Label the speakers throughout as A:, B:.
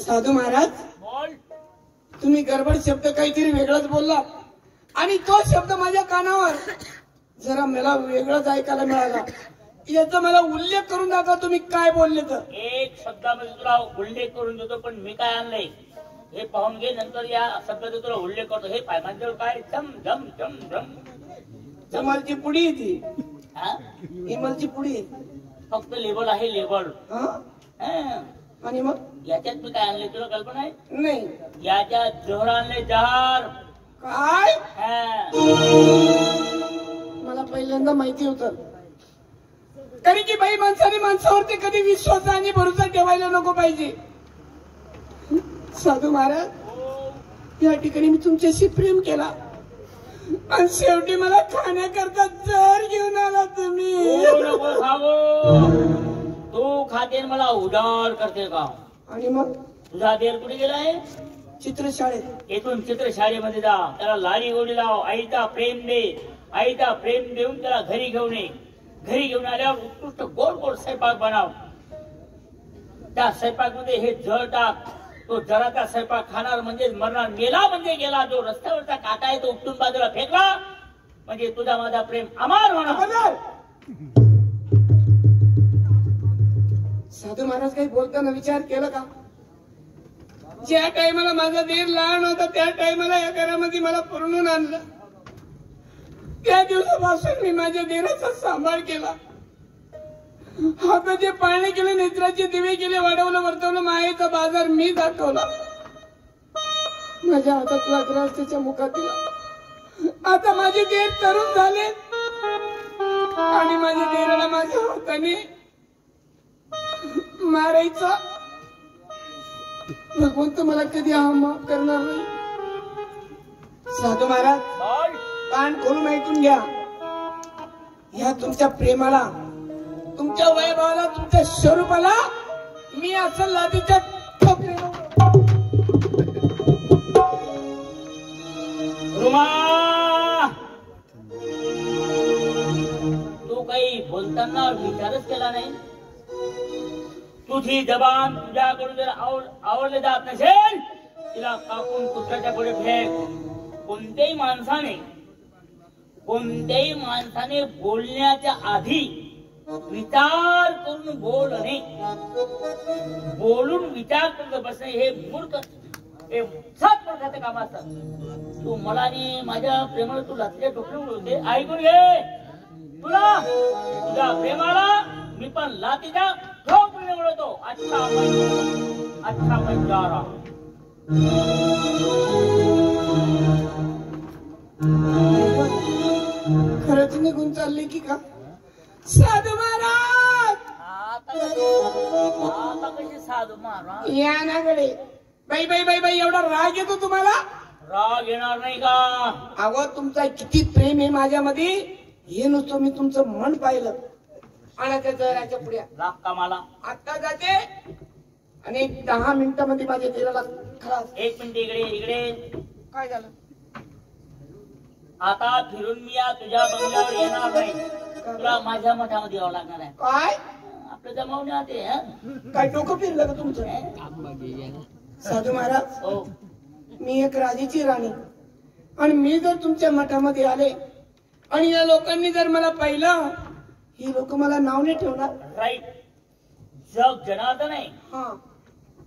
A: साधू महाराज
B: बोल.
A: तुम्ही गडबड शब्द काहीतरी वेगळाच बोलला. आणि तो शब्द माझ्या कानावर जरा मला वेगळाच ऐकायला मिळाला. याचा मला उल्लेख करून दाखवा तुम्ही काय बोलले तर.
B: एक शब्दामध्ये तुला उल्लेख करून देतो पण मी काय आणलंय? हे पाहून घे नंतर या शब्दाचा तुला उल्लेख करतो. हे पाय माझ्यावर काय? झम झम झम झम.
A: जमालची पुडी ती.
B: हा?
A: इमलची पुडी.
B: फक्त लेबल आहे लेबल.
A: हा?
B: हा.
A: आणि मग?
B: याच्यात मी काय आणले तुला कल्पना आहे?
A: नाही.
B: याच्यात जहर आणले जहर
A: काय?
B: हा.
A: मला पहिल्यांदा माहिती होत. कारण की बाई माणसाने माणसावरती कधी विश्वास आणि भरोसा ठेवायला नको पाहिजे. साधू महाराज या ठिकाणी मी तुमच्याशी प्रेम केला. आणि शेवटी मला खाण्याकरता जर घेऊन आला तुम्ही.
B: आणि मला उदार करते का?
A: आणि मग?
B: तुझा देर कुठे गेला आहे?
A: चित्रशाळेत.
B: येथून चित्रशाळेमध्ये जा. त्याला लाडी गोडी लाव. आईचा प्रेम दे. आईचा प्रेम देऊन त्याला घरी घेऊन ये. घरी घेऊन आल्यावर उत्कृष्ट गोड गोड स्वयंपाक बनव. त्या स्वयंपाकमध्ये हे जळ टाक. तो जराचा स्वयंपाक खाणार म्हणजे मरणार. मेला म्हणजे गेला. जो रस्त्यावरचा काटा आहे तो उपटून बाजूला फेकला. म्हणजे तुझा माझा प्रेम अमार होणार!
A: साधू महाराज काही बोलताना विचार केला का? ज्या टायमाला माझा देर लहान होता त्या टायमाला या घरामध्ये मला पुरवून आणलं. त्या दिवसापासून मी माझ्या देराचा सांभाळ केला. हाताचे पाळणे केले नेत्राचे दिवे केले वाढवलं वर्तवलं मायेचा बाजार मी दाखवला. माझ्या हातातला ग्रास त्याच्या मुखात दिला आता माझे देर तरुण झाले. आणि माझ्या देराला माझ्या हाताने मारायचा? भगवंत मला कधी हा माफ करणार नाही? साधू महाराज. कान खोलून ऐकून घ्या. ह्या तुमच्या प्रेमाला तुमच्या वैभवाला तुमच्या स्वरूपाला मी असं लादीच्या
B: रुमा! तू काही बोलताना विचारच केला नाही? तुझी जबान तुझ्याकडून जर आवड आवडले जात नसेल तिला कापून कुत्र्याच्या पुढे फेक. कोणत्याही माणसाने कोणत्याही माणसाने बोलण्याच्या आधी विचार करून बोलणे. बोलून विचार करत बसणे हे मूर्ख हे सात प्रकारचे काम असतात तू मला आणि माझ्या प्रेमाला तू लाचल्या टोकले होते. ऐकून घे. तुला तुझ्या प्रेमाला मी पण लातीच्या ठोकले मिळवतो अच्छा मै- अच्छा मैजारा
A: खरंच निघून चालले की का? साधू महाराज!
B: आता आता कशी साधू महाराज?
A: या नाकडे बाई बाई बाई बाई एवढा राग येतो तुम्हाला?
B: राग येणार नाही का?
A: अगो तुमचा किती प्रेम आहे माझ्यामध्ये. हे नुसतं मी तुमचं मन पाहिलं. आणि त्या जराच्या पुढ्या.
B: राग का मला
A: आता जाते. आणि एक दहा मिनिटामध्ये माझ्या दिलाला खलास.
B: एक मिनिट इकडे इकडे.
A: काय झालं?
B: आता फिरून मी या तुझ्या बंगल्यावर येणार नाही. तुला माझ्या मठामध्ये यावं लागणार आहे.
A: काय?
B: आपलं आहे हं?
A: काय डोकं फिरलं का तुमचं? साधू महाराज
B: हो.
A: मी एक राजाची राणी. आणि मी जर तुमच्या मठामध्ये आले आणि या लोकांनी जर मला पाहिलं ही लोक मला नाव नाही ठेवणार.
B: राईट जग जनार्दन आहे.
A: हा.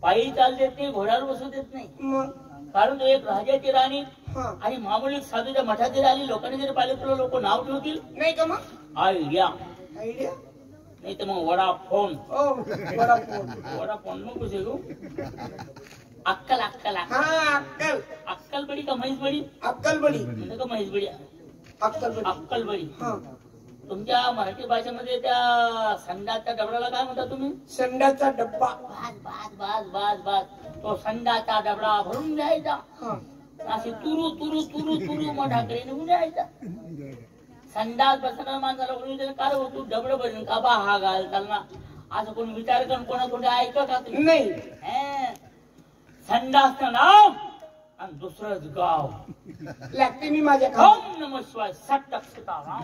B: पायी चाल देत नाही घोड्यावर बसू देत नाही.
A: मग?
B: कारण तू एक राजाची राणी
A: हा.
B: आणि मामूली साधूच्या मठात जरी आली लोकांनी जरी पाहिलं तुला लोक नाव ठेवतील.
A: नाही का मग?
B: आयडिया
A: आयडिया
B: नाही तर मग वडा फोन
A: ओ बडा फोन.
B: वडा फोन नको अक्कल अक्कल अक्कल.
A: हा अक्कल.
B: अक्कल बडी का म्हैस बडी
A: अक्कल बडी
B: म्हणजे का म्हैस बडी
A: अक्कल बडी
B: अक्कल बडी
A: हा.
B: तुमच्या मराठी भाषेमध्ये त्या संडाच्या डबड्याला काय म्हणता तुम्ही?
A: संडाचा डब्बा.
B: बाज बाज बाज बाज बाज. तो संडाचा डबडा भरून घ्यायचा.
A: हा.
B: असे तुरु तुरु तुरु तुरु मोठाकडे निघून जायचा. संडास बसणार माणसाला कोणी विचारलं, का रे भाऊ तू डबड बसून का बा हा घाल चालना असं कोणी विचार करून कोणा कोणी ऐकत का तुम्ही
A: नाही.
B: हे? संडासचं नाव आणि दुसरंच गाव.
A: लागते मी माझ्या कामात.
B: ओम नम शिवाय सट सीताराम